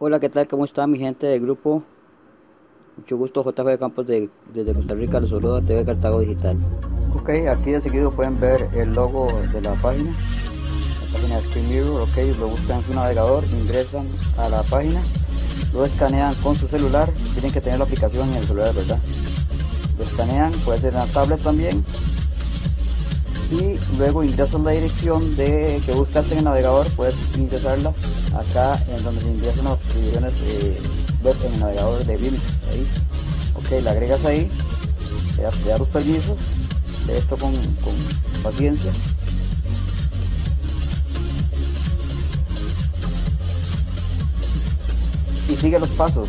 Hola, ¿qué tal? ¿Cómo está mi gente del grupo? Mucho gusto, JF Campos de, desde Costa Rica, los saludo a TV Cartago Digital. Ok, aquí de seguido pueden ver el logo de la página, la página de Screen Mirror, ok, lo buscan en su navegador, ingresan a la página, lo escanean con su celular, tienen que tener la aplicación en el celular, ¿verdad? Lo escanean, puede ser en la tablet también, y luego ingresas la dirección de que buscaste en el navegador, puedes ingresarla acá en donde se ingresan las direcciones eh, web en el navegador de Vimix ahí. Ok la agregas ahí le das, los permisos de esto con, paciencia. Y sigue los pasos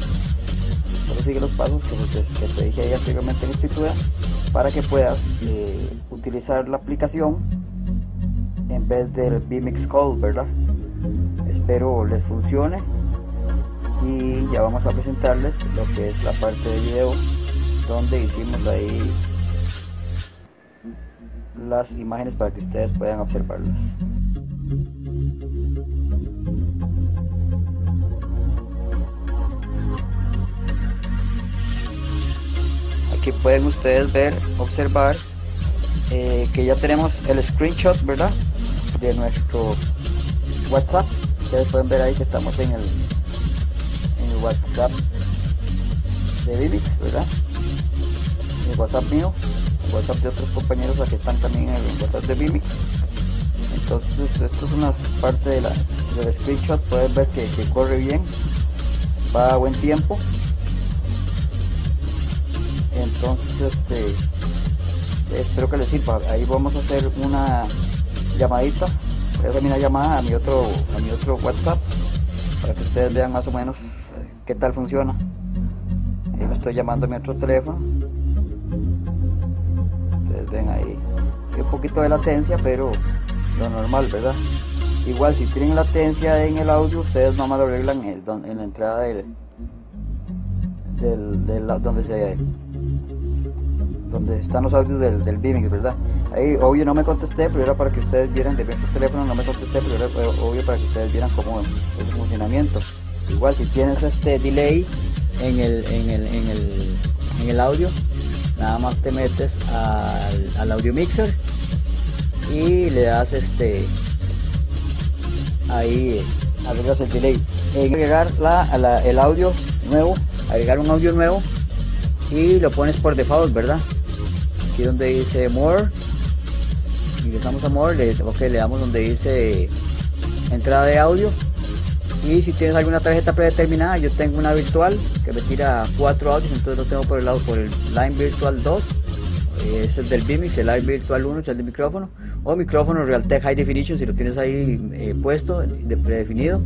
solo sigue los pasos que, te dije ahí anteriormente en escritura para que puedas eh, utilizar la aplicación en vez del Vimix Call, ¿verdad? espero les funcione y ya vamos a presentarles lo que es la parte de video donde hicimos ahí las imágenes para que ustedes puedan observarlas pueden ustedes ver observar eh, que ya tenemos el screenshot verdad de nuestro whatsapp ustedes pueden ver ahí que estamos en el, en el WhatsApp de Vivix, ¿verdad? El WhatsApp mío, el WhatsApp de otros compañeros aquí están también en el WhatsApp de Vivix. Entonces esto es una parte de la, del screenshot, pueden ver que, que corre bien, va a buen tiempo. Entonces este espero que les sirva. Ahí vamos a hacer una llamadita. Voy a hacer una llamada a mi otro a mi otro whatsapp para que ustedes vean más o menos eh, qué tal funciona. Ahí me estoy llamando a mi otro teléfono. Ustedes ven ahí. Hay un poquito de latencia pero lo normal verdad igual si tienen latencia en el audio ustedes nomás lo arreglan en, en la entrada del, del, del donde se donde están los audios del, del beaming, ¿verdad? Ahí obvio no me contesté, pero era para que ustedes vieran de nuestro teléfono, no me contesté, pero era obvio para que ustedes vieran cómo es el funcionamiento. Igual si tienes este delay en el, en el, en el, en el audio, nada más te metes al, al audio mixer y le das este ahí agregas el delay. En agregar la, la, el audio nuevo, agregar un audio nuevo y lo pones por default, ¿verdad? Donde dice more. Ingresamos a more le, le damos donde dice entrada de audio. Y si tienes alguna tarjeta predeterminada yo tengo una virtual que me tira cuatro audios entonces lo tengo por el lado por el line virtual 2 es el del Vimix, el line virtual 1 es el de micrófono. O micrófono Realtek High Definition si lo tienes ahí eh, puesto de predefinido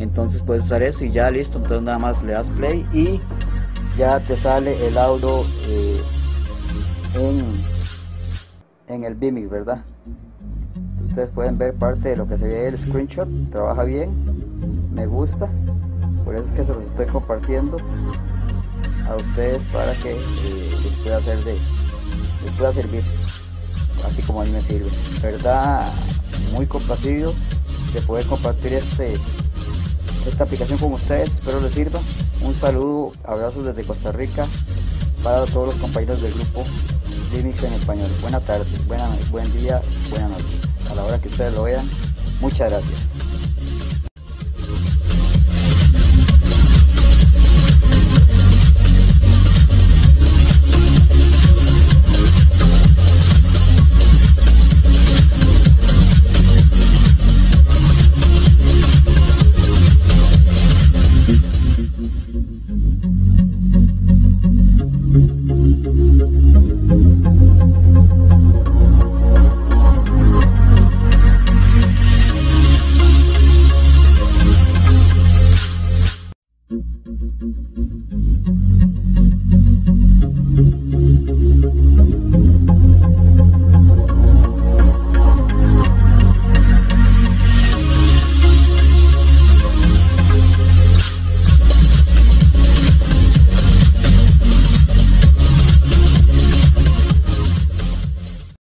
entonces puedes usar eso y ya listo. Entonces nada más le das play y ya te sale el audio eh, en, el Vimix, ¿verdad? Ustedes pueden ver parte de lo que se ve el screenshot, trabaja bien, me gusta, por eso es que se los estoy compartiendo a ustedes para que eh, les pueda hacer de les pueda servir así como a mí me sirve verdad muy complacido de poder compartir este esta aplicación con ustedes espero les sirva un saludo abrazos desde Costa Rica para todos los compañeros del grupo Linux en español. Buena tarde, buena, buen día, buena noche. A la hora que ustedes lo vean, muchas gracias.